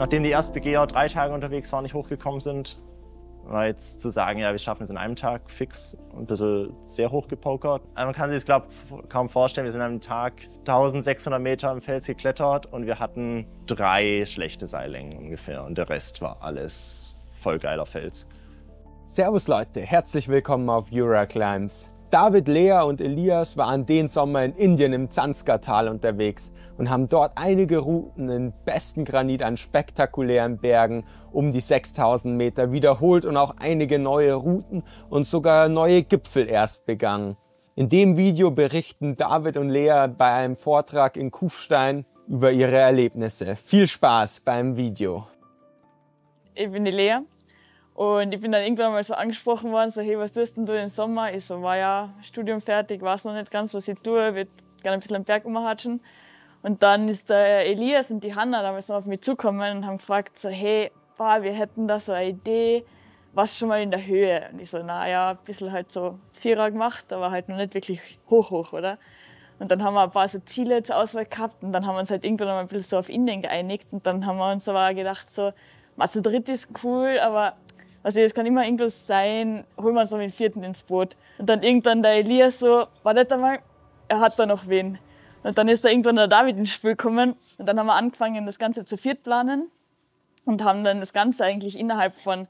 Nachdem die Erstbegeher drei Tage unterwegs waren, nicht hochgekommen sind, war jetzt zu sagen, ja, wir schaffen es in einem Tag fix ein bisschen sehr hoch gepokert. Man kann sich das, glaube kaum vorstellen. Wir sind an einem Tag 1600 Meter im Fels geklettert und wir hatten drei schlechte Seillängen ungefähr und der Rest war alles voll geiler Fels. Servus Leute, herzlich willkommen auf Euraclimbs. David, Lea und Elias waren den Sommer in Indien im Zanskar-Tal unterwegs und haben dort einige Routen in besten Granit an spektakulären Bergen um die 6000 Meter wiederholt und auch einige neue Routen und sogar neue Gipfel erst begangen. In dem Video berichten David und Lea bei einem Vortrag in Kufstein über ihre Erlebnisse. Viel Spaß beim Video. Ich bin die Lea und ich bin dann irgendwann mal so angesprochen worden, so, hey, was tust denn du im Sommer? Ich so, war ja Studium fertig, weiß noch nicht ganz, was ich tue, würde gerne ein bisschen am Berg umhatschen. Und dann ist der Elias und die Hanna damals noch auf mich zukommen und haben gefragt, so, hey, boah, wir hätten da so eine Idee, was schon mal in der Höhe? Und ich so, naja, ein bisschen halt so Vierer gemacht, aber halt noch nicht wirklich hoch, hoch, oder? Und dann haben wir ein paar so Ziele zur Auswahl gehabt und dann haben wir uns halt irgendwann mal ein bisschen so auf Indien geeinigt und dann haben wir uns aber gedacht, so, mal zu dritt ist cool, aber also es kann immer irgendwas sein, holen wir uns noch den vierten ins Boot. Und dann irgendwann der Elias so, wartet einmal, er hat da noch wen. Und dann ist da irgendwann der David ins Spiel gekommen. Und dann haben wir angefangen, das Ganze zu viert planen. Und haben dann das Ganze eigentlich innerhalb von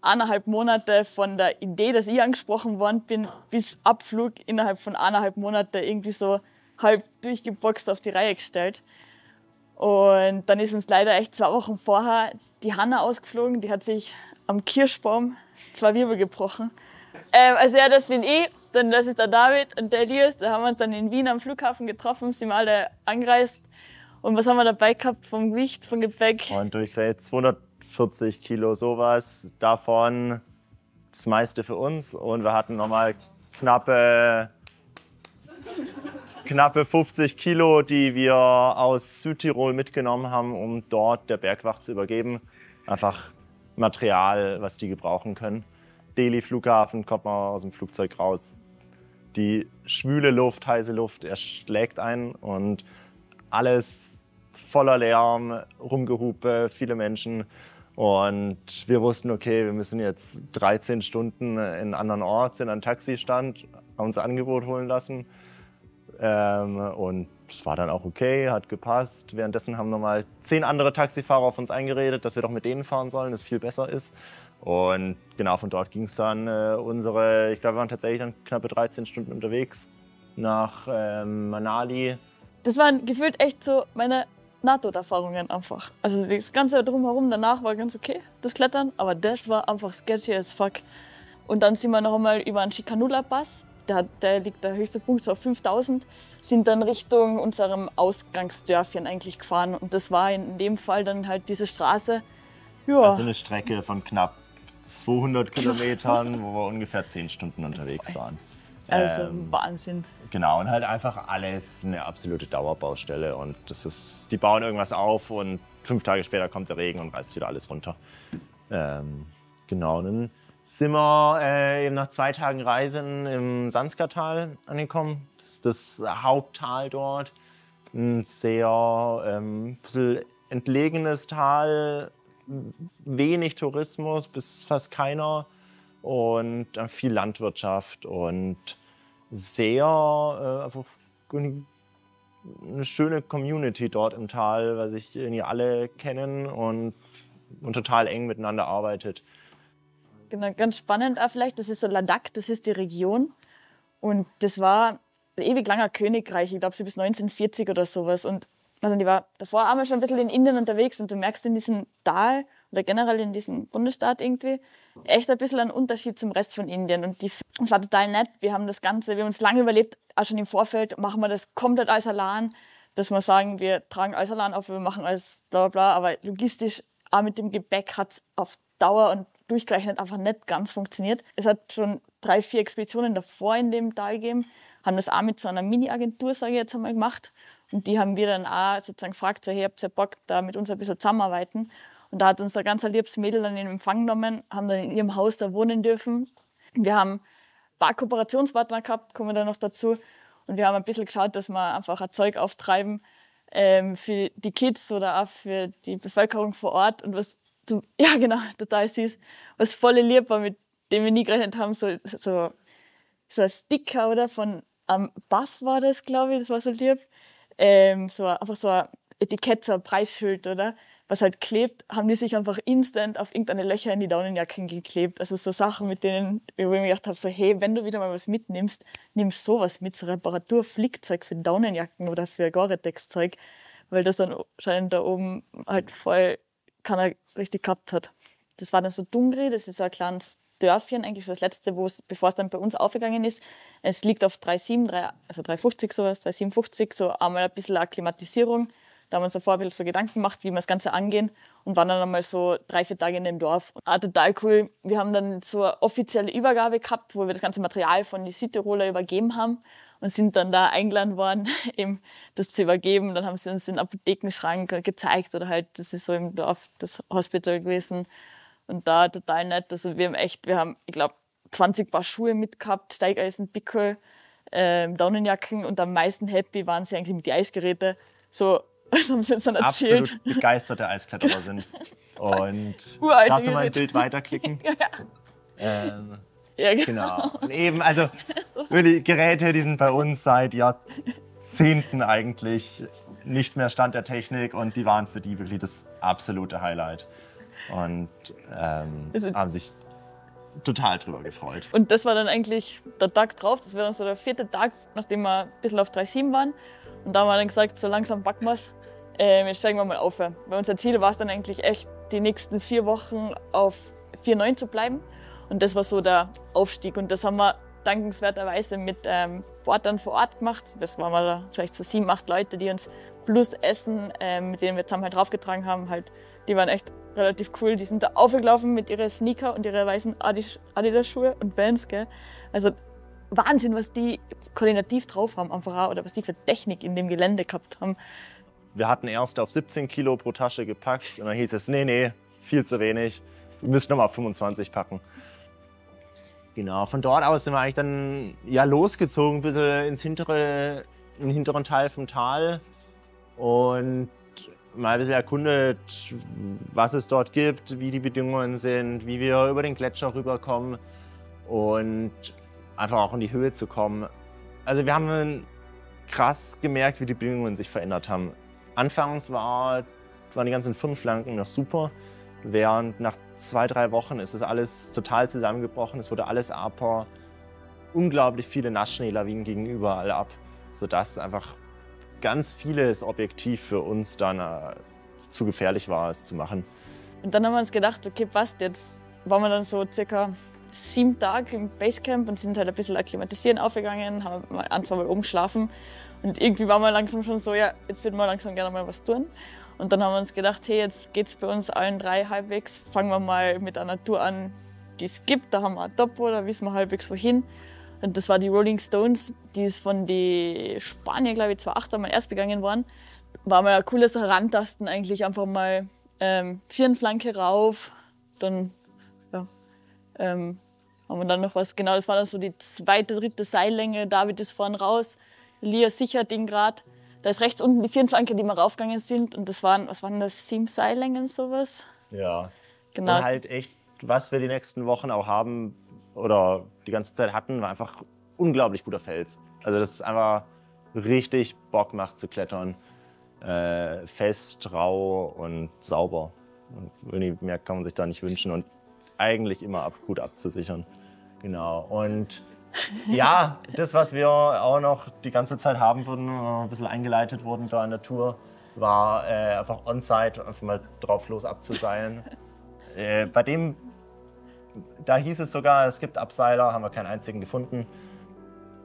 eineinhalb Monate von der Idee, dass ich angesprochen worden bin, bis Abflug innerhalb von eineinhalb Monate irgendwie so halb durchgeboxt auf die Reihe gestellt. Und dann ist uns leider echt zwei Wochen vorher die Hanna ausgeflogen. Die hat sich am Kirschbaum zwei Wirbel gebrochen. Ähm, also ja, das bin ich, dann das ist der David und der Elias. Da haben wir uns dann in Wien am Flughafen getroffen, sind alle angereist. Und was haben wir dabei gehabt vom Gewicht, vom Gepäck? Und durchgerät 240 Kilo sowas, davon das meiste für uns. Und wir hatten nochmal knappe, knappe 50 Kilo, die wir aus Südtirol mitgenommen haben, um dort der Bergwacht zu übergeben. Einfach Material, was die gebrauchen können. Delhi Flughafen kommt man aus dem Flugzeug raus. Die schwüle Luft, heiße Luft erschlägt ein und alles voller Lärm, Rumgehupe, viele Menschen. Und wir wussten, okay, wir müssen jetzt 13 Stunden in einen anderen Ort, sind an Taxistand, uns Angebot holen lassen. Ähm, und es war dann auch okay, hat gepasst. Währenddessen haben nochmal zehn andere Taxifahrer auf uns eingeredet, dass wir doch mit denen fahren sollen, dass es viel besser ist. Und genau von dort ging es dann äh, unsere, ich glaube, wir waren tatsächlich dann knappe 13 Stunden unterwegs nach ähm, Manali. Das waren gefühlt echt so meine NATO-Erfahrungen einfach. Also das Ganze drumherum danach war ganz okay, das Klettern, aber das war einfach sketchy as fuck. Und dann sind wir noch einmal über einen Chicanula-Pass der, der liegt der höchste Punkt so auf 5000, sind dann Richtung unserem Ausgangsdörfchen eigentlich gefahren. Und das war in dem Fall dann halt diese Straße. Ja. Also eine Strecke von knapp 200 Kilometern, wo wir ungefähr 10 Stunden unterwegs waren. Also ähm, Wahnsinn. Genau, und halt einfach alles eine absolute Dauerbaustelle. Und das ist, die bauen irgendwas auf und fünf Tage später kommt der Regen und reißt wieder alles runter. Ähm, genau, dann sind wir äh, eben nach zwei Tagen Reisen im Sanskertal angekommen. Das ist das Haupttal dort. Ein sehr ähm, bisschen entlegenes Tal, wenig Tourismus, bis fast keiner und äh, viel Landwirtschaft und sehr äh, einfach eine schöne Community dort im Tal, weil sich irgendwie alle kennen und, und total eng miteinander arbeitet. Genau, ganz spannend auch vielleicht, das ist so Ladakh, das ist die Region. Und das war ein ewig langer Königreich, ich glaube so bis 1940 oder sowas. Und also die war davor einmal schon ein bisschen in Indien unterwegs und du merkst in diesem Tal oder generell in diesem Bundesstaat irgendwie echt ein bisschen einen Unterschied zum Rest von Indien. Und es war total nett. Wir haben das Ganze, wir haben uns lange überlebt, auch schon im Vorfeld, machen wir das komplett als Alan, dass wir sagen, wir tragen als Alan auf, wir machen alles bla bla bla. Aber logistisch, auch mit dem Gepäck hat es auf Dauer und durchgerechnet einfach nicht ganz funktioniert. Es hat schon drei, vier Expeditionen davor in dem Tal gegeben, haben das auch mit so einer Mini-Agentur, sage ich jetzt einmal, gemacht. Und die haben wir dann auch sozusagen gefragt, so, hey, habt ihr Bock, da mit uns ein bisschen zusammenarbeiten? Und da hat uns ein ganz liebes Mädel dann in Empfang genommen, haben dann in ihrem Haus da wohnen dürfen. Wir haben ein paar Kooperationspartner gehabt, kommen wir dann noch dazu. Und wir haben ein bisschen geschaut, dass wir einfach ein Zeug auftreiben, ähm, für die Kids oder auch für die Bevölkerung vor Ort. Und was, ja genau, total süß, was voll lieb war, mit dem wir nie gerechnet haben, so, so, so ein Sticker oder von am Buff war das, glaube ich, das war so lieb. Ähm, so einfach so ein Etikett, so ein Preisschild, oder? Was halt klebt, haben die sich einfach instant auf irgendeine Löcher in die Daunenjacken geklebt. Also so Sachen, mit denen ich mir gedacht habe, so hey, wenn du wieder mal was mitnimmst, nimm sowas mit, so Reparaturflickzeug für Daunenjacken oder für Gore-Tex-Zeug, weil das dann scheint da oben halt voll keiner richtig gehabt hat. Das war dann so Dungri, das ist so ein kleines Dörfchen, eigentlich das letzte, bevor es dann bei uns aufgegangen ist. Es liegt auf 3,7, 3, also 3,50 sowas, 3,57, so einmal ein bisschen Akklimatisierung. Da haben wir uns davor ein bisschen so Gedanken gemacht, wie wir das Ganze angehen und waren dann einmal so drei, vier Tage in dem Dorf. Ah, total cool. Wir haben dann so eine offizielle Übergabe gehabt, wo wir das ganze Material von den Südtiroler übergeben haben und sind dann da eingeladen worden, eben das zu übergeben. Dann haben sie uns den Apothekenschrank gezeigt oder halt, das ist so im Dorf das Hospital gewesen. Und da total nett. Also wir haben echt, wir haben, ich glaube, 20 Paar Schuhe mitgehabt, Steigeisen, Pickel, ähm, Daunenjacken und am meisten happy waren sie eigentlich mit den Eisgeräten. So, das haben sie uns dann erzählt. Absolut begeisterte Eiskletterer sind. Und du mal ein. Bild weiterklicken? ja, Ähm, ja, genau. genau. Und eben, also wirklich Geräte, die sind bei uns seit Jahrzehnten eigentlich nicht mehr Stand der Technik und die waren für die wirklich das absolute Highlight. Und ähm, haben sich total drüber gefreut. Und das war dann eigentlich der Tag drauf. Das war dann so der vierte Tag, nachdem wir ein bisschen auf 3,7 waren. Und da haben wir dann gesagt, so langsam packen wir es. Ähm, jetzt steigen wir mal auf. Weil unser Ziel war es dann eigentlich echt, die nächsten vier Wochen auf 4,9 zu bleiben. Und das war so der Aufstieg. Und das haben wir dankenswerterweise mit ähm, Sportlern vor Ort gemacht. Das waren wir vielleicht so sieben, acht Leute, die uns plus Essen, ähm, mit denen wir zusammen halt draufgetragen haben, halt, die waren echt relativ cool. Die sind da aufgelaufen mit ihren Sneaker und ihren weißen Adi- Adidas-Schuhe und Bands, gell. Also Wahnsinn, was die koordinativ drauf haben einfach auch, oder was die für Technik in dem Gelände gehabt haben. Wir hatten erst auf 17 Kilo pro Tasche gepackt und dann hieß es, nee, nee, viel zu wenig. Wir müssen nochmal auf 25 packen. Genau, von dort aus sind wir eigentlich dann ja, losgezogen, ein bisschen ins hintere, in den hinteren Teil vom Tal und mal ein bisschen erkundet, was es dort gibt, wie die Bedingungen sind, wie wir über den Gletscher rüberkommen und einfach auch in die Höhe zu kommen. Also wir haben krass gemerkt, wie die Bedingungen sich verändert haben. Anfangs war, waren die ganzen Firnflanken noch super, während nach zwei, drei Wochen ist es alles total zusammengebrochen. Es wurde alles aper. Unglaublich viele Nassschneelawinen gingen überall ab, sodass einfach ganz vieles objektiv für uns dann äh, zu gefährlich war, es zu machen. Und dann haben wir uns gedacht, okay, passt, jetzt waren wir dann so circa sieben Tage im Basecamp und sind halt ein bisschen akklimatisieren aufgegangen, haben ein, zwei Mal oben geschlafen. Und irgendwie waren wir langsam schon so, ja, jetzt würden wir langsam gerne mal was tun. Und dann haben wir uns gedacht, hey, jetzt geht's bei uns allen drei halbwegs. Fangen wir mal mit einer Tour an, die es gibt. Da haben wir ein Topo, da wissen wir halbwegs wohin. Und das war die Rolling Stones, die ist von den Spanier, glaube ich, 2008 einmal erst begangen worden. War mal ein cooles Herantasten eigentlich, einfach mal ähm, Vierenflanke rauf, dann ja, ähm, haben wir dann noch was, genau, das war dann so die zweite, dritte Seillänge, David ist vorn raus, Elias sichert ihn gerade. Da ist rechts unten die Vierenflanke, die wir raufgegangen sind und das waren, was waren das, sieben Seillängen, sowas? Ja. Genau. Und halt echt, was wir die nächsten Wochen auch haben oder die ganze Zeit hatten, war einfach unglaublich guter Fels. Also das ist einfach richtig Bock macht zu klettern. Äh, fest, rau und sauber. Und irgendwie mehr kann man sich da nicht wünschen und eigentlich immer ab, gut abzusichern. Genau. Und ja, das, was wir auch noch die ganze Zeit haben würden, äh, ein bisschen eingeleitet wurden da in der Tour, war äh, einfach on-site, einfach mal drauf los abzuseilen. äh, bei dem, da hieß es sogar, es gibt Abseiler, haben wir keinen einzigen gefunden.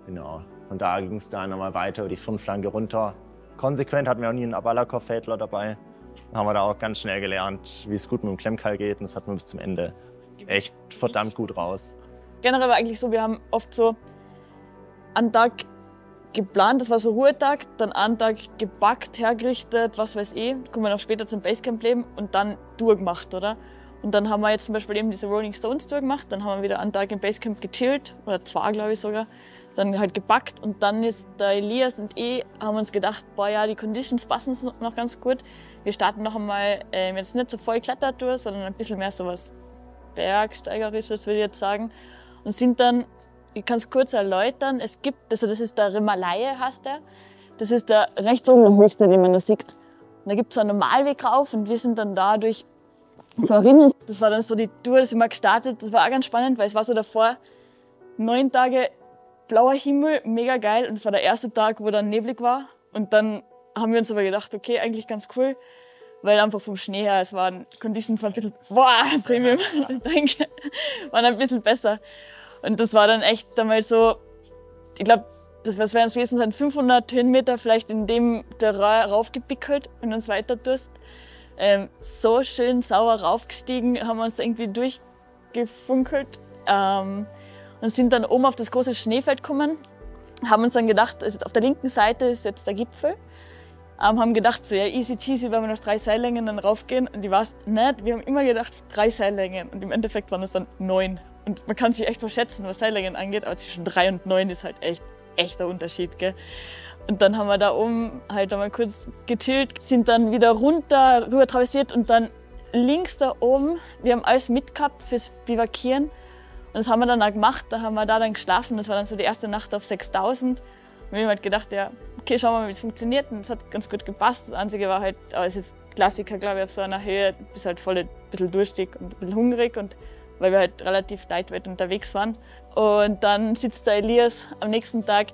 Genau, von da ging es dann nochmal weiter, die Fünfflanke runter. Konsequent hatten wir auch nie einen Abalakow-Fädler dabei. Dann haben wir da auch ganz schnell gelernt, wie es gut mit dem Klemmkeil geht und das hatten wir bis zum Ende echt verdammt gut raus. Generell war eigentlich so, wir haben oft so einen Tag geplant, das war so Ruhetag, dann einen Tag gebackt, hergerichtet, was weiß ich, kommen wir noch später zum Basecamp leben und dann durchgemacht, oder? Und dann haben wir jetzt zum Beispiel eben diese Rolling Stones Tour gemacht. Dann haben wir wieder einen Tag im Basecamp gechillt, oder zwei, glaube ich sogar. Dann halt gepackt und dann ist der Elias und ich haben uns gedacht, boah ja, die Conditions passen noch ganz gut. Wir starten noch einmal ähm, jetzt nicht so voll Klettertour, sondern ein bisschen mehr so was Bergsteigerisches, würde ich jetzt sagen. Und sind dann, ich kann es kurz erläutern, es gibt, also das ist der Rimalaye, heißt der. Das ist der rechts oben der höchste, den man da sieht. Und da gibt es einen Normalweg rauf und wir sind dann da durch so Rinnen. Das war dann so die Tour, das sind wir gestartet. Das war auch ganz spannend, weil es war so davor neun Tage blauer Himmel, mega geil. Und es war der erste Tag, wo dann neblig war. Und dann haben wir uns aber gedacht, okay, eigentlich ganz cool, weil einfach vom Schnee her, es waren Conditions ein bisschen, boah, Premium, danke, waren ein bisschen besser. Und das war dann echt einmal so, ich glaube, das was wären es gewesen sein, 500 Höhenmeter vielleicht in dem Terrain raufgepickelt und uns weiter Durst. Ähm, so schön sauer raufgestiegen, haben wir uns irgendwie durchgefunkelt ähm, und sind dann oben auf das große Schneefeld gekommen. Haben uns dann gedacht, auf der linken Seite ist jetzt der Gipfel. Ähm, haben gedacht, so ja, easy cheesy, wenn wir noch drei Seillängen dann raufgehen. Und die war es nicht. Wir haben immer gedacht, drei Seillängen. Und im Endeffekt waren es dann neun. Und man kann sich echt verschätzen, was Seillängen angeht, aber zwischen drei und neun ist halt echt echter Unterschied, gell? Und dann haben wir da oben halt einmal kurz gechillt, sind dann wieder runter, rüber traversiert und dann links da oben, wir haben alles mitgehabt fürs Bivakieren. Und das haben wir dann auch gemacht, da haben wir da dann geschlafen. Das war dann so die erste Nacht auf 6000. Und wir haben halt gedacht, ja, okay, schauen wir mal, wie es funktioniert. Und es hat ganz gut gepasst. Das Einzige war halt, aber es ist Klassiker, glaube ich, auf so einer Höhe, bist halt voll ein bisschen durstig und ein bisschen hungrig. Und weil wir halt relativ lightweight unterwegs waren. Und dann sitzt der Elias am nächsten Tag,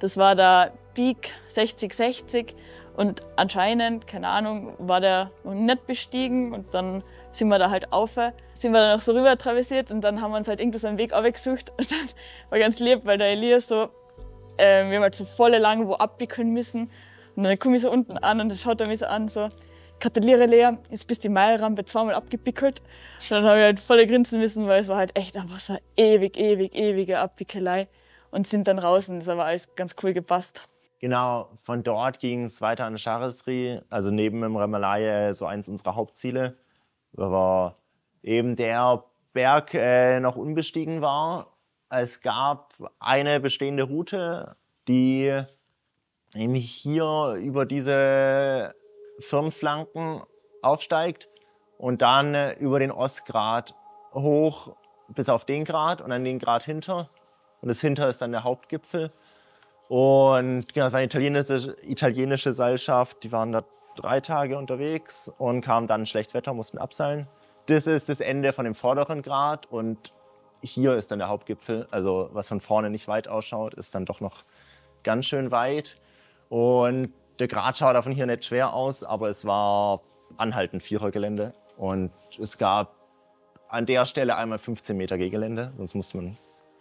das war der Peak 6060 und anscheinend, keine Ahnung, war der noch nicht bestiegen und dann sind wir da halt auf, sind wir dann noch so rüber traversiert und dann haben wir uns halt irgendwo so einen Weg abgesucht und dann war ganz lieb, weil der Elias so, äh, wir haben halt so volle lang wo abwickeln müssen und dann komme ich so unten an und dann schaut er mich so an, so, gratuliere Lea, jetzt bist du die Meilrampe zweimal abgepickelt. Und dann habe ich halt voll grinsen müssen, weil es war halt echt einfach so ewig, ewig, ewige Abwickelei. Und sind dann raus und das hat aber alles ganz cool gepasst. Genau, von dort ging es weiter an Charisri, also neben dem Remalaye so eins unserer Hauptziele, wo eben der Berg äh, noch unbestiegen war. Es gab eine bestehende Route, die nämlich hier über diese Firnflanken aufsteigt und dann über den Ostgrat hoch bis auf den Grat und dann den Grat hinter. Und das hinter ist dann der Hauptgipfel. Und genau, das war eine italienische, italienische Seilschaft, die waren da drei Tage unterwegs und kamen dann schlecht Wetter, mussten abseilen. Das ist das Ende von dem vorderen Grat und hier ist dann der Hauptgipfel. Also was von vorne nicht weit ausschaut, ist dann doch noch ganz schön weit. Und der Grat schaut davon hier nicht schwer aus, aber es war anhaltend Vierergelände. Und es gab an der Stelle einmal 15 Meter Gehgelände, sonst musste man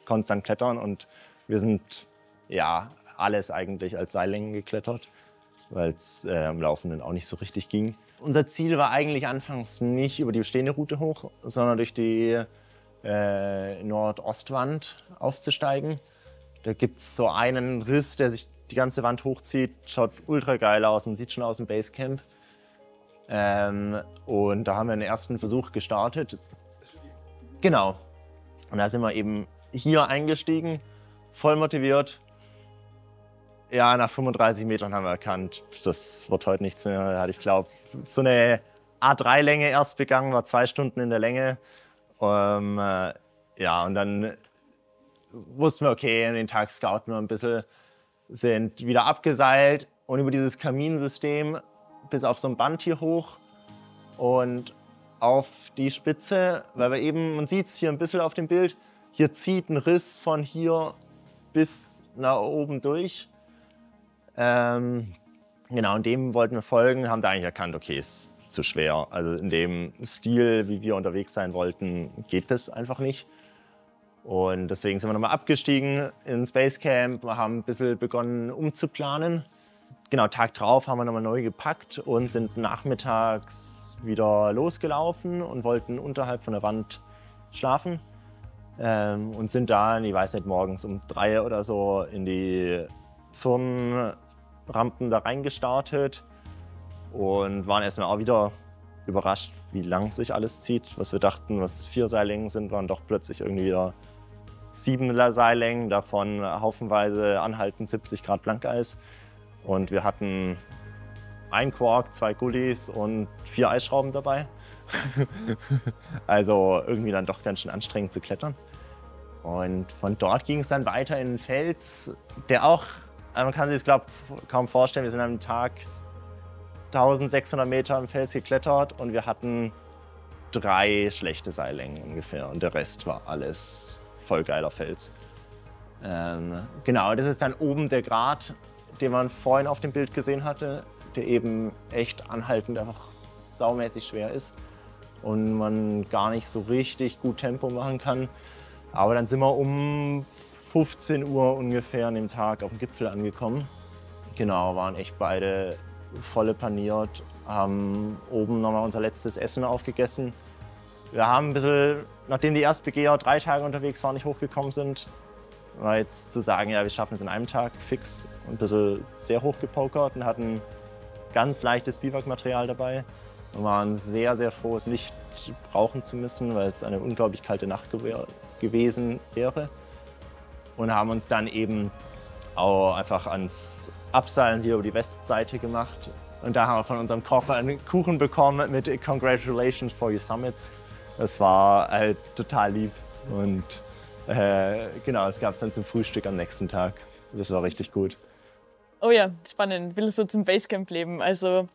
konstant klettern. Und wir sind ja alles eigentlich als Seillängen geklettert, weil es äh, am Laufenden auch nicht so richtig ging. Unser Ziel war eigentlich anfangs nicht über die bestehende Route hoch, sondern durch die äh, Nordostwand aufzusteigen. Da gibt es so einen Riss, der sich die ganze Wand hochzieht. Schaut ultra geil aus und sieht schon aus dem Basecamp. Ähm, und da haben wir einen ersten Versuch gestartet. Genau. Und da sind wir eben hier eingestiegen, voll motiviert. Ja, nach 35 Metern haben wir erkannt, das wird heute nichts mehr. Ich glaube, so eine A3-Länge erst begangen, war zwei Stunden in der Länge. Ähm, äh, ja, und dann wussten wir, okay, den Tag scouten wir ein bisschen sind wieder abgeseilt und über dieses Kaminsystem bis auf so ein Band hier hoch und auf die Spitze, weil wir eben, man sieht es hier ein bisschen auf dem Bild, hier zieht ein Riss von hier bis nach oben durch. Ähm, genau, und dem wollten wir folgen, haben da eigentlich erkannt, okay, ist zu schwer. Also in dem Stil, wie wir unterwegs sein wollten, geht das einfach nicht. Und deswegen sind wir nochmal abgestiegen ins Basecamp, haben ein bisschen begonnen umzuplanen. Genau, Tag drauf haben wir nochmal neu gepackt und sind nachmittags wieder losgelaufen und wollten unterhalb von der Wand schlafen. Ähm, und sind dann, ich weiß nicht, morgens um drei oder so in die Firnenrampen da reingestartet und waren erstmal auch wieder überrascht, wie lang sich alles zieht. Was wir dachten, was vier Seillängen sind, waren doch plötzlich irgendwie wieder sieben Seillängen, davon haufenweise anhaltend 70 Grad Blankeis. Und wir hatten ein Quark, zwei Gullis und vier Eisschrauben dabei. also irgendwie dann doch ganz schön anstrengend zu klettern. Und von dort ging es dann weiter in den Fels, der auch, man kann sich das glaube kaum vorstellen, wir sind an einem Tag 1600 Meter im Fels geklettert und wir hatten drei schlechte Seillängen ungefähr und der Rest war alles voll geiler Fels. Ähm, genau, das ist dann oben der Grat, den man vorhin auf dem Bild gesehen hatte, der eben echt anhaltend einfach saumäßig schwer ist und man gar nicht so richtig gut Tempo machen kann. Aber dann sind wir um 15 Uhr ungefähr an dem Tag auf dem Gipfel angekommen. Genau, waren echt beide volle paniert, haben oben nochmal unser letztes Essen aufgegessen. Wir haben ein bisschen, nachdem die Erstbegeher drei Tage unterwegs waren, nicht hochgekommen sind, war jetzt zu sagen, ja, wir schaffen es in einem Tag fix ein bisschen sehr hoch gepokert und hatten ganz leichtes Biwakmaterial dabei und waren sehr, sehr froh, es nicht brauchen zu müssen, weil es eine unglaublich kalte Nacht gewesen wäre. Und haben uns dann eben auch einfach ans Abseilen hier über die Westseite gemacht. Und da haben wir von unserem Koch einen Kuchen bekommen mit Congratulations for your summits. Das war halt total lieb. Und äh, genau, das gab es dann zum Frühstück am nächsten Tag. Das war richtig gut. Oh ja, spannend. Will so zum Basecamp leben. Also,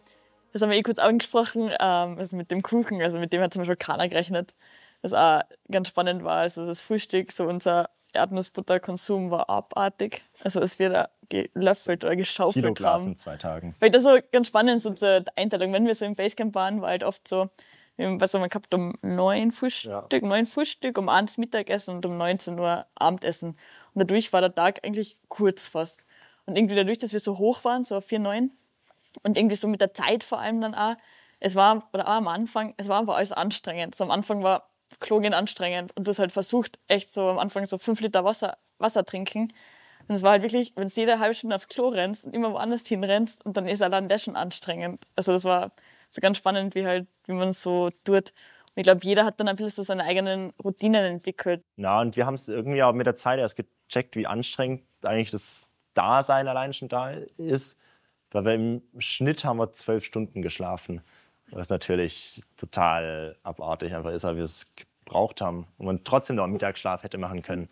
das haben wir eh kurz angesprochen, ähm, also mit dem Kuchen, also mit dem hat zum Beispiel keiner gerechnet. Das auch ganz spannend war. Also das Frühstück, so unser Erdnussbutterkonsum war abartig. Also es wird gelöffelt oder geschaufelt Kiloglas haben. in zwei Tagen. Weil das so ganz spannend so zur Einteilung. Wenn wir so im Basecamp waren, war halt oft so, was haben wir gehabt, um neun Frühstück, Ja. neun Frühstück, um eins Mittagessen und um 19 Uhr Abendessen. Und dadurch war der Tag eigentlich kurz fast. Und irgendwie dadurch, dass wir so hoch waren, so auf 4, 9, und irgendwie so mit der Zeit vor allem dann auch, es war, oder auch am Anfang, es war einfach alles anstrengend. So am Anfang war Klo gehen anstrengend und du hast halt versucht, echt so am Anfang so fünf Liter Wasser, Wasser trinken. Und es war halt wirklich, wenn du jede halbe Stunde aufs Klo rennst und immer woanders hinrennst und dann ist allein das schon anstrengend. Also das war so ganz spannend, wie halt, wie man so tut. Und ich glaube, jeder hat dann ein bisschen so seine eigenen Routinen entwickelt. Ja, und wir haben es irgendwie auch mit der Zeit erst gecheckt, wie anstrengend eigentlich das Dasein allein schon da ist. Weil wir im Schnitt haben wir zwölf Stunden geschlafen. Was natürlich total abartig einfach ist, weil wir es gebraucht haben und man trotzdem noch einen Mittagsschlaf hätte machen können.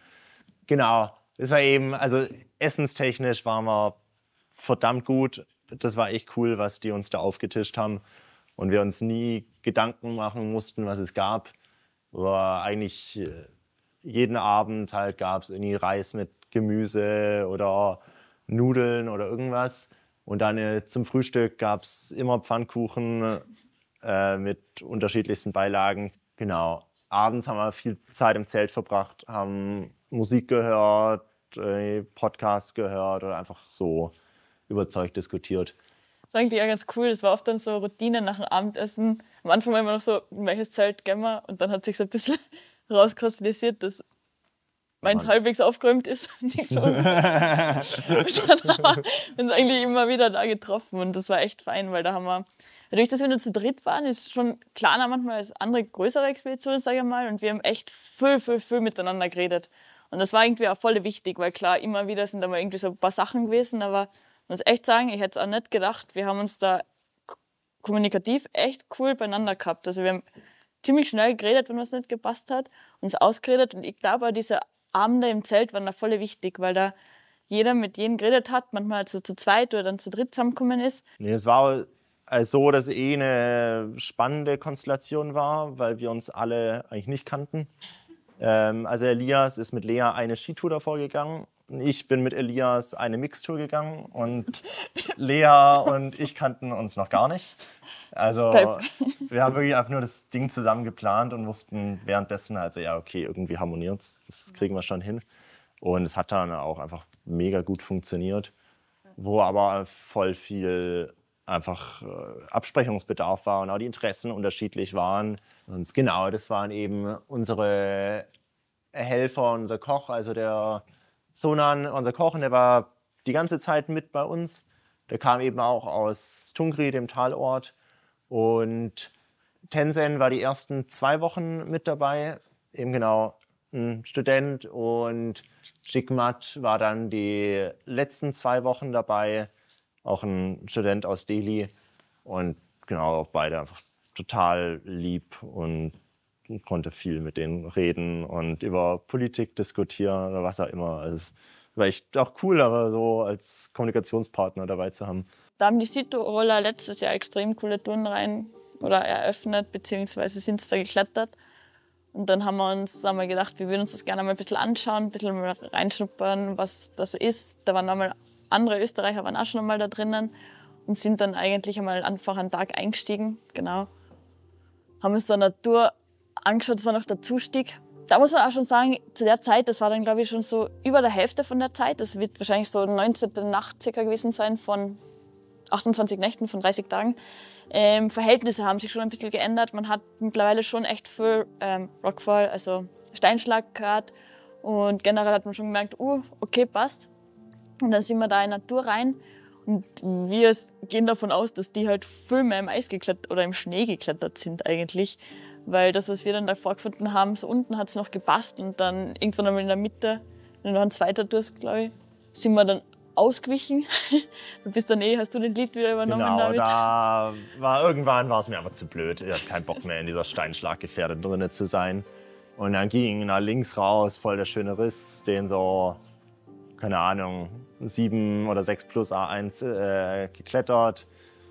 Genau, das war eben, also essenstechnisch waren wir verdammt gut. Das war echt cool, was die uns da aufgetischt haben. Und wir uns nie Gedanken machen mussten, was es gab. War eigentlich äh, jeden Abend halt gab es irgendwie Reis mit Gemüse oder Nudeln oder irgendwas. Und dann äh, zum Frühstück gab es immer Pfannkuchen äh, mit unterschiedlichsten Beilagen. Genau. Abends haben wir viel Zeit im Zelt verbracht, haben Musik gehört, äh, Podcasts gehört oder einfach so überzeugt diskutiert. Das war eigentlich auch ganz cool. Das war oft dann so Routine nach dem Abendessen. Am Anfang war immer noch so, in welches Zelt gehen wir? Und dann hat sich so ein bisschen rauskristallisiert, dass meins Mann. halbwegs aufgeräumt ist. Nicht so. Und dann haben wir uns eigentlich immer wieder da getroffen und das war echt fein, weil da haben wir, dadurch, dass wir nur zu dritt waren, ist schon kleiner manchmal als andere größere Expeditionen, sage ich mal, und wir haben echt viel, viel, viel miteinander geredet. Und das war irgendwie auch voll wichtig, weil klar, immer wieder sind da mal irgendwie so ein paar Sachen gewesen, aber ich muss echt sagen, ich hätte es auch nicht gedacht, wir haben uns da kommunikativ echt cool beieinander gehabt. Also wir haben ziemlich schnell geredet, wenn was nicht gepasst hat, uns ausgeredet und ich glaube auch diese Abende im Zelt waren da voll wichtig, weil da jeder mit jedem geredet hat, manchmal halt so zu zweit oder dann zu dritt zusammengekommen ist. Nee, es war äh, so, dass es eh eine spannende Konstellation war, weil wir uns alle eigentlich nicht kannten. Ähm, also Elias ist mit Lea eine Skitour davor gegangen. Ich bin mit Elias eine Mixtour gegangen und Lea und ich kannten uns noch gar nicht. Also wir haben wirklich einfach nur das Ding zusammen geplant und wussten währenddessen also ja okay irgendwie harmoniert's, das kriegen wir schon hin. Und es hat dann auch einfach mega gut funktioniert, wo aber voll viel einfach äh, Absprechungsbedarf war und auch die Interessen unterschiedlich waren. Und genau, das waren eben unsere Helfer, unser Koch, also der Sonan, unser Koch, der war die ganze Zeit mit bei uns. Der kam eben auch aus Tungri, dem Talort. Und Tensen war die ersten zwei Wochen mit dabei, eben genau ein Student und Shikmat war dann die letzten zwei Wochen dabei, auch ein Student aus Delhi und genau auch beide einfach total lieb und konnte viel mit denen reden und über Politik diskutieren oder was auch immer. Also es war echt auch cool, aber so als Kommunikationspartner dabei zu haben. Da haben die Südtiroler letztes Jahr extrem coole Touren rein oder eröffnet, beziehungsweise sind es da geklettert. Und dann haben wir uns haben gedacht, wir würden uns das gerne mal ein bisschen anschauen, ein bisschen mal reinschnuppern, was das so ist. Da waren nochmal andere Österreicher waren auch schon mal da drinnen und sind dann eigentlich einmal einfach einen Tag eingestiegen. Genau. Haben uns dann eine Tour angeschaut, das war noch der Zustieg. Da muss man auch schon sagen, zu der Zeit, das war dann glaube ich schon so über der Hälfte von der Zeit. Das wird wahrscheinlich so 19. Nacht circa gewesen sein von 28 Nächten, von 30 Tagen. Ähm, Verhältnisse haben sich schon ein bisschen geändert. Man hat mittlerweile schon echt viel ähm, Rockfall, also Steinschlag gehört. Und generell hat man schon gemerkt, uh, okay, passt. Und dann sind wir da in Natur rein. Und wir gehen davon aus, dass die halt viel mehr im Eis geklettert oder im Schnee geklettert sind eigentlich. Weil das, was wir dann da vorgefunden haben, so unten hat es noch gepasst und dann irgendwann einmal in der Mitte, wenn du noch ein zweiter Durst, glaube ich, sind wir dann ausgewichen. Du bist dann eh, hast du den Lied wieder übernommen, genau, David? da war irgendwann war es mir aber zu blöd. Ich hatte keinen Bock mehr in dieser Steinschlaggefährde drinne zu sein. Und dann ging nach links raus, voll der schöne Riss, den so, keine Ahnung, 7 oder 6 plus A1 äh, geklettert.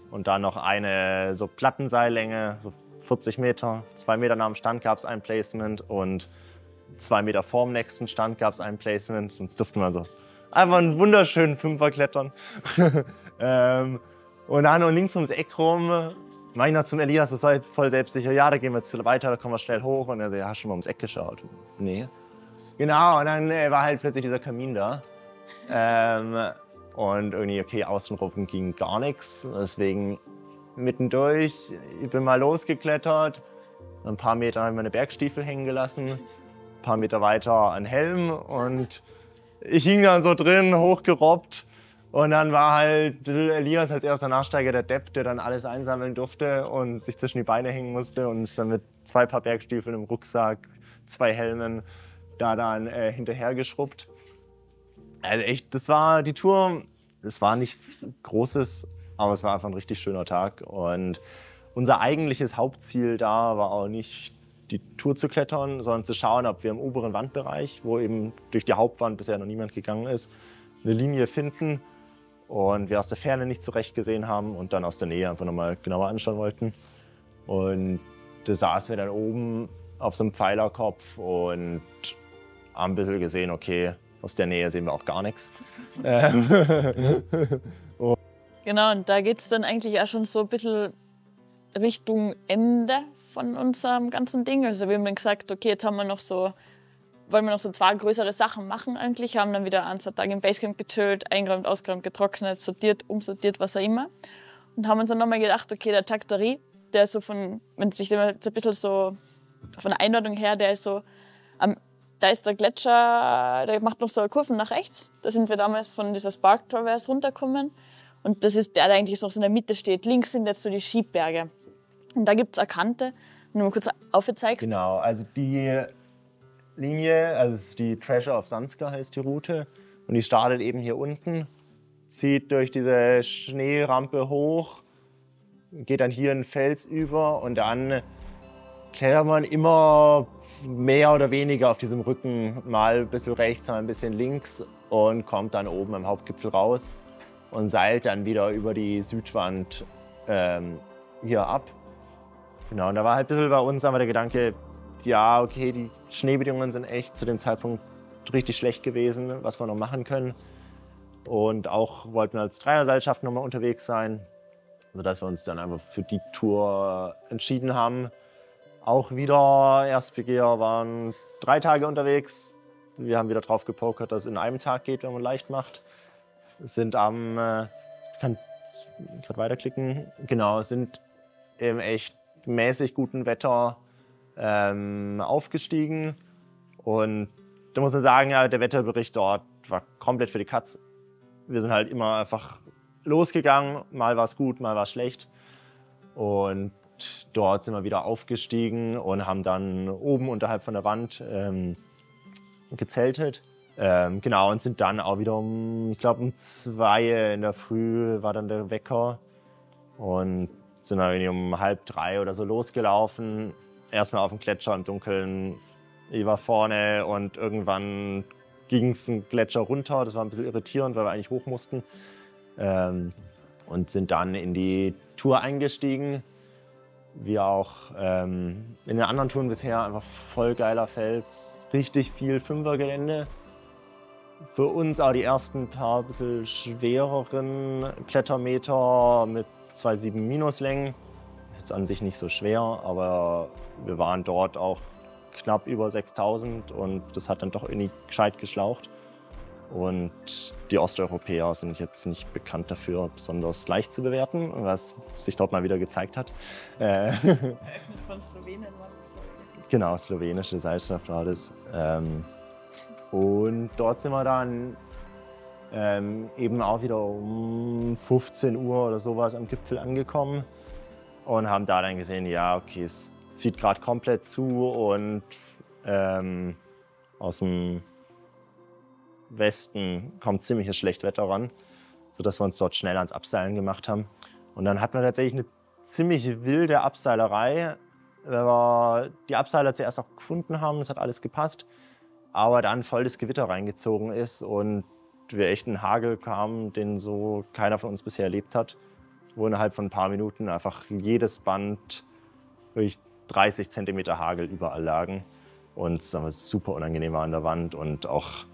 Und dann noch eine so Plattenseillänge, so 40 Meter. Zwei Meter nach dem Stand gab es ein Placement und zwei Meter vorm nächsten Stand gab es ein Placement. Sonst durften wir so einfach einen wunderschönen Fünfer klettern. ähm, und dann und links ums Eck rum, meine ich zum Elias, das sei voll selbstsicher, ja, da gehen wir jetzt weiter, da kommen wir schnell hoch. Und er so, ja, hast mal ums Eck geschaut? Nee. Genau, und dann äh, war halt plötzlich dieser Kamin da. Ähm, und irgendwie, okay, außenrum ging gar nichts. Deswegen mittendurch, ich bin mal losgeklettert. Ein paar Meter haben meine Bergstiefel hängen gelassen. Ein paar Meter weiter ein Helm und ich hing dann so drin, hochgerobbt. Und dann war halt Elias als erster Nachsteiger der Depp, der dann alles einsammeln durfte und sich zwischen die Beine hängen musste und ist dann mit zwei Paar Bergstiefeln im Rucksack, zwei Helmen da dann äh, hinterhergeschrubbt. Also echt, das war die Tour, es war nichts Großes, aber es war einfach ein richtig schöner Tag. Und unser eigentliches Hauptziel da war auch nicht die Tour zu klettern, sondern zu schauen, ob wir im oberen Wandbereich, wo eben durch die Hauptwand bisher noch niemand gegangen ist, eine Linie finden und wir aus der Ferne nicht zurecht gesehen haben und dann aus der Nähe einfach nochmal genauer anschauen wollten. Und da saßen wir dann oben auf so einem Pfeilerkopf und haben ein bisschen gesehen, okay, aus der Nähe sehen wir auch gar nichts. Genau, und da geht es dann eigentlich auch schon so ein bisschen Richtung Ende von unserem ganzen Ding. Also wir haben dann gesagt, okay, jetzt haben wir noch so, wollen wir noch so zwei größere Sachen machen eigentlich, haben dann wieder ein, zwei Tage im Basecamp gechillt, eingeräumt, ausgeräumt, getrocknet, sortiert, umsortiert, was auch immer. Und haben uns dann nochmal gedacht, okay, der Taktori, der ist so von, wenn sich jetzt ein bisschen so von der Einordnung her, der ist so, am, da ist der Gletscher, der macht noch so Kurven nach rechts. Da sind wir damals von dieser Spark Traverse runtergekommen. Und das ist der, der eigentlich noch so in der Mitte steht. Links sind jetzt so die Schiebberge. Und da gibt es eine Kante, wenn du mal kurz aufzeigst. Genau, also die Linie, also die Treasure of Sanska heißt die Route. Und die startet eben hier unten, zieht durch diese Schneerampe hoch, geht dann hier einen Fels über und dann klettert man immer mehr oder weniger auf diesem Rücken, mal ein bisschen rechts, mal ein bisschen links und kommt dann oben am Hauptgipfel raus und seilt dann wieder über die Südwand ähm, hier ab. Genau, und da war halt ein bisschen bei uns aber der Gedanke, ja, okay, die Schneebedingungen sind echt zu dem Zeitpunkt richtig schlecht gewesen, was wir noch machen können. Und auch wollten wir als Dreierseilschaft nochmal unterwegs sein, sodass wir uns dann einfach für die Tour entschieden haben. Auch wieder Erstbegeher waren drei Tage unterwegs. Wir haben wieder drauf gepokert, dass es in einem Tag geht, wenn man leicht macht. Sind am, äh, ich kann gerade weiterklicken, genau, sind im echt mäßig guten Wetter ähm, aufgestiegen. Und da muss man sagen, ja, der Wetterbericht dort war komplett für die Katz. Wir sind halt immer einfach losgegangen. Mal war es gut, mal war es schlecht. Und dort sind wir wieder aufgestiegen und haben dann oben unterhalb von der Wand ähm, gezeltet. Ähm, genau, und sind dann auch wieder um, ich glaube, um zwei in der Früh war dann der Wecker. Und sind dann um halb drei oder so losgelaufen. Erstmal auf dem Gletscher im Dunkeln. Ich war vorne und irgendwann ging es einen Gletscher runter. Das war ein bisschen irritierend, weil wir eigentlich hoch mussten. Ähm, und sind dann in die Tour eingestiegen. Wie auch ähm, in den anderen Touren bisher einfach voll geiler Fels, richtig viel Fünfergelände. Für uns auch die ersten paar bisschen schwereren Klettermeter mit 2,7 Minuslängen. Ist jetzt an sich nicht so schwer, aber wir waren dort auch knapp über 6000 und das hat dann doch irgendwie gescheit geschlaucht. Und die Osteuropäer sind jetzt nicht bekannt dafür, besonders leicht zu bewerten, was sich dort mal wieder gezeigt hat. Äh, von Slowenien war das, Genau, slowenische Seilschaft war das. Ähm, und dort sind wir dann ähm, eben auch wieder um 15 Uhr oder sowas am Gipfel angekommen und haben da dann gesehen, ja, okay, es zieht gerade komplett zu und ähm, aus dem Westen kommt ziemliches Schlechtwetter ran, sodass wir uns dort schnell ans Abseilen gemacht haben. Und dann hatten wir tatsächlich eine ziemlich wilde Abseilerei, weil wir die Abseiler zuerst auch gefunden haben, das hat alles gepasst, aber dann voll das Gewitter reingezogen ist und wir echt einen Hagel kamen, den so keiner von uns bisher erlebt hat, wo innerhalb von ein paar Minuten einfach jedes Band wirklich 30 Zentimeter Hagel überall lagen und es super unangenehm war an der Wand und auch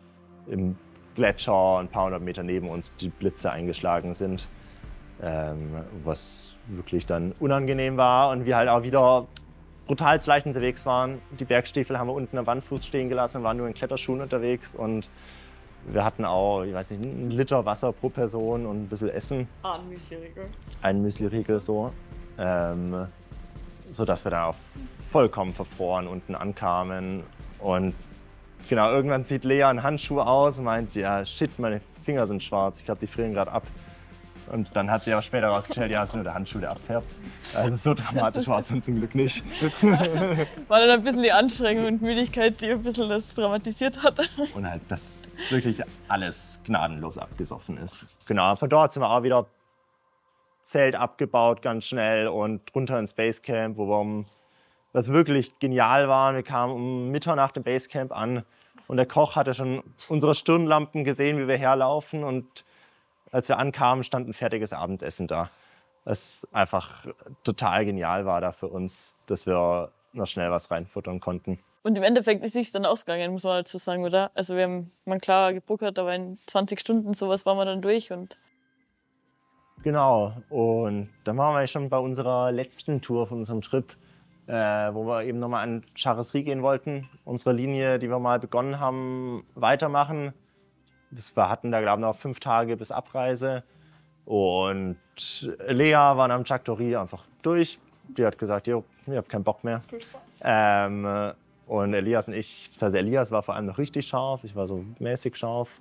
im Gletscher ein paar hundert Meter neben uns die Blitze eingeschlagen sind, ähm, was wirklich dann unangenehm war und wir halt auch wieder brutal leicht unterwegs waren. Die Bergstiefel haben wir unten am Wandfuß stehen gelassen, waren nur in Kletterschuhen unterwegs und wir hatten auch, ich weiß nicht, einen Liter Wasser pro Person und ein bisschen Essen. Ah, ein Müsli-Riegel. Ein Müsli-Riegel so. Ähm, sodass wir dann auch vollkommen verfroren unten ankamen. Und genau, irgendwann zieht Lea einen Handschuh aus und meint, ja, shit, meine Finger sind schwarz. Ich glaube, die frieren gerade ab. Und dann hat sie aber später rausgestellt, ja, es ist nur der Handschuh, der abfärbt. Also so dramatisch war es dann zum Glück nicht. War dann ein bisschen die Anstrengung und Müdigkeit, die ein bisschen das dramatisiert hat. Und halt, dass wirklich alles gnadenlos abgesoffen ist. Genau, von dort sind wir auch wieder Zelt abgebaut ganz schnell und runter ins Basecamp, wo wir um, was wirklich genial war. Wir kamen um Mitternacht im Basecamp an und der Koch hatte schon unsere Stirnlampen gesehen, wie wir herlaufen und als wir ankamen, stand ein fertiges Abendessen da. Was einfach total genial war da für uns, dass wir noch schnell was reinfuttern konnten. Und im Endeffekt ist es dann ausgegangen, muss man dazu sagen, oder? Also wir haben man klar gebuckert, aber in 20 Stunden sowas waren wir dann durch und Genau. Und dann waren wir schon bei unserer letzten Tour von unserem Trip, äh, wo wir eben nochmal an Charisri gehen wollten. Unsere Linie, die wir mal begonnen haben, weitermachen. Das wir hatten da, glaube ich, noch fünf Tage bis Abreise. Und Lea war am Chaktori einfach durch. Die hat gesagt, ich habe keinen Bock mehr. Ähm, und Elias und ich, das heißt, Elias war vor allem noch richtig scharf, ich war so mäßig scharf.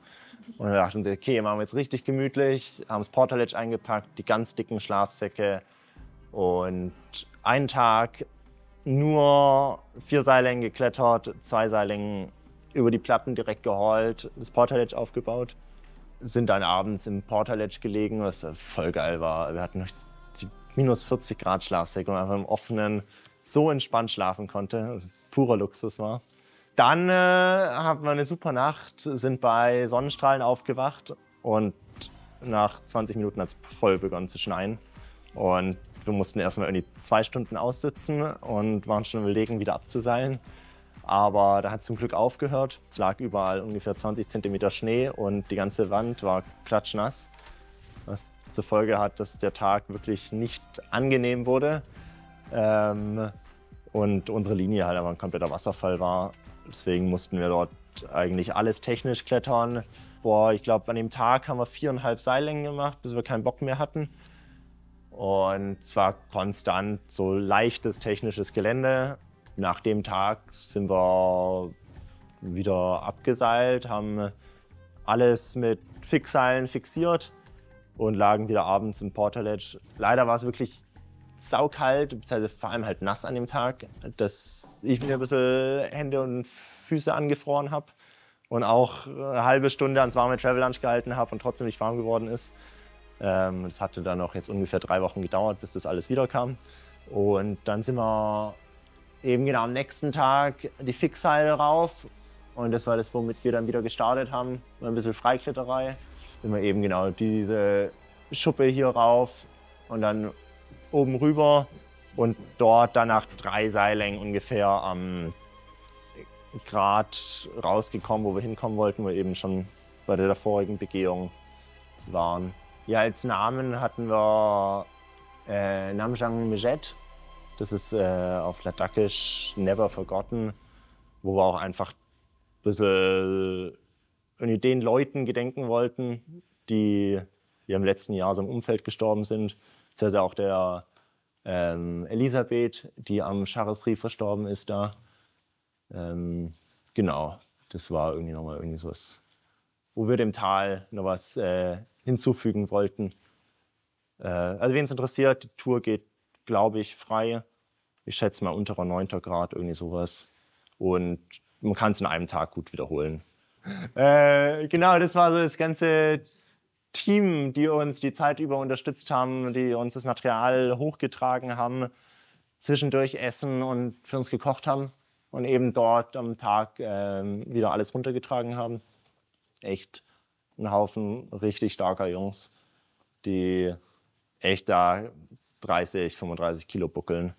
Und wir dachten uns, okay, machen wir jetzt richtig gemütlich, haben das Portaledge eingepackt, die ganz dicken Schlafsäcke und einen Tag nur vier Seillängen geklettert, zwei Seillängen über die Platten direkt geheult, das Portaledge aufgebaut. Sind dann abends im Portaledge gelegen, was voll geil war. Wir hatten die minus 40 Grad Schlafsäcke und einfach im Offenen so entspannt schlafen konnte. Purer Luxus war. Dann äh, hatten wir eine super Nacht, sind bei Sonnenstrahlen aufgewacht und nach 20 Minuten hat es voll begonnen zu schneien. Und wir mussten erstmal irgendwie zwei Stunden aussitzen und waren schon überlegen, wieder abzuseilen. Aber da hat es zum Glück aufgehört. Es lag überall ungefähr 20 Zentimeter Schnee und die ganze Wand war klatschnass. Was zur Folge hat, dass der Tag wirklich nicht angenehm wurde. Ähm, und unsere Linie halt aber ein kompletter Wasserfall war. Deswegen mussten wir dort eigentlich alles technisch klettern. Boah, ich glaube, an dem Tag haben wir viereinhalb Seillängen gemacht, bis wir keinen Bock mehr hatten. Und zwar konstant so leichtes technisches Gelände. Nach dem Tag sind wir wieder abgeseilt, haben alles mit Fixseilen fixiert und lagen wieder abends im Portaledge. Leider war es wirklich saukalt, beziehungsweise vor allem halt nass an dem Tag, dass ich mir ein bisschen Hände und Füße angefroren habe und auch eine halbe Stunde ans warme Travel Lunch gehalten habe und trotzdem nicht warm geworden ist. Ähm, das hatte dann auch jetzt ungefähr drei Wochen gedauert, bis das alles wieder kam. Und dann sind wir eben genau am nächsten Tag die Fixseile rauf. Und das war das, womit wir dann wieder gestartet haben. Ein bisschen Freikletterei. Sind wir eben genau diese Schuppe hier rauf und dann oben rüber und dort dann nach drei Seillängen ungefähr am Grad rausgekommen, wo wir hinkommen wollten, wo wir eben schon bei der vorigen Begehung waren. Ja, als Namen hatten wir äh, Namjang Mejet. Das ist äh, auf Ladakisch Never Forgotten, wo wir auch einfach ein bisschen den Leuten gedenken wollten, die, im letzten Jahr so im Umfeld gestorben sind. Das heißt auch der ähm, Elisabeth, die am Charisri verstorben ist da. Ähm, genau, das war irgendwie nochmal irgendwie so was, wo wir dem Tal noch was äh, hinzufügen wollten. Äh, also wen es interessiert, die Tour geht, glaube ich, frei. Ich schätze mal unterer 9. Grad, irgendwie sowas. Und man kann es in einem Tag gut wiederholen. Äh, genau, das war so das ganze Team, die uns die Zeit über unterstützt haben, die uns das Material hochgetragen haben, zwischendurch essen und für uns gekocht haben und eben dort am Tag äh, wieder alles runtergetragen haben. Echt ein Haufen richtig starker Jungs, die echt da 30, 35 Kilo buckeln.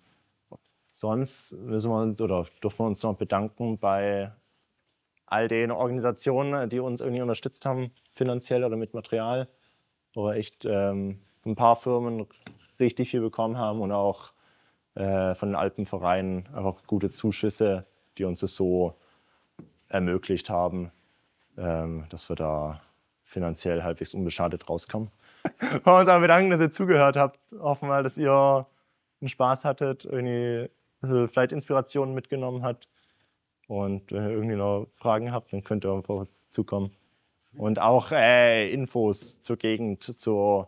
Sonst müssen wir oder dürfen wir uns noch bedanken bei all den Organisationen, die uns irgendwie unterstützt haben, finanziell oder mit Material, wo wir echt ähm, ein paar Firmen richtig viel bekommen haben und auch äh, von den Alpenvereinen einfach gute Zuschüsse, die uns das so ermöglicht haben, ähm, dass wir da finanziell halbwegs unbeschadet rauskommen. Wollen uns aber bedanken, dass ihr zugehört habt. Hoffen wir, dass ihr einen Spaß hattet, irgendwie vielleicht Inspirationen mitgenommen habt. Und wenn ihr irgendwie noch Fragen habt, dann könnt ihr einfach zukommen. Und auch äh, Infos zur Gegend, zu,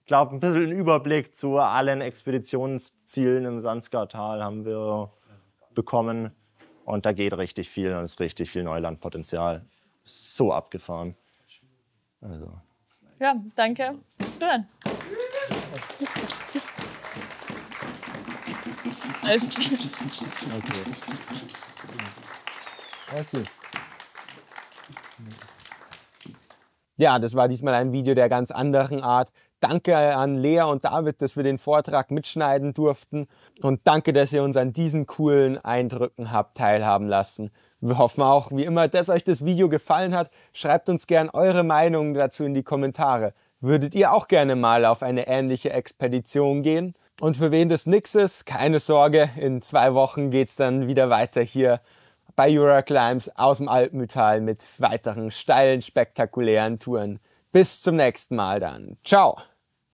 ich glaube, ein bisschen einen Überblick zu allen Expeditionszielen im Sandskartal haben wir bekommen. Und da geht richtig viel und ist richtig viel Neulandpotenzial. So abgefahren. Also. Ja, danke. Bis dann. Alles Okay. Merci. Ja, das war diesmal ein Video der ganz anderen Art. Danke an Lea und David, dass wir den Vortrag mitschneiden durften. Und danke, dass ihr uns an diesen coolen Eindrücken habt teilhaben lassen. Wir hoffen auch, wie immer, dass euch das Video gefallen hat. Schreibt uns gern eure Meinungen dazu in die Kommentare. Würdet ihr auch gerne mal auf eine ähnliche Expedition gehen? Und für wen das nix ist, keine Sorge, in zwei Wochen geht's dann wieder weiter hier bei Euroclimbs aus dem Alpental mit weiteren steilen, spektakulären Touren. Bis zum nächsten Mal dann. Ciao!